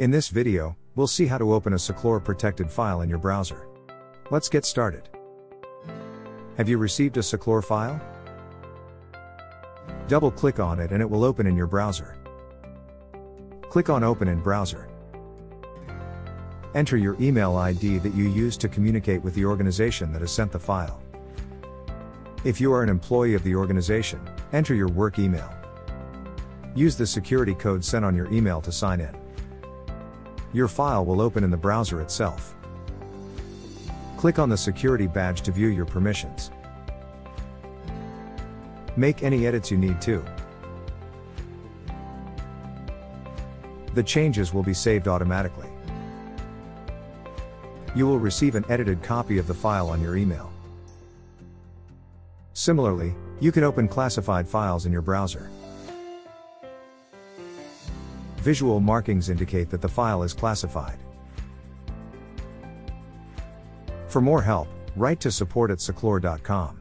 In this video, we'll see how to open a Seclore protected file in your browser. Let's get started. Have you received a Seclore file? Double click on it and it will open in your browser. Click on Open in Browser. Enter your email ID that you use to communicate with the organization that has sent the file. If you are an employee of the organization, enter your work email. Use the security code sent on your email to sign in. Your file will open in the browser itself. Click on the security badge to view your permissions. Make any edits you need to. The changes will be saved automatically. You will receive an edited copy of the file on your email. Similarly, you can open classified files in your browser. Visual markings indicate that the file is classified. For more help, write to support at seclore.com.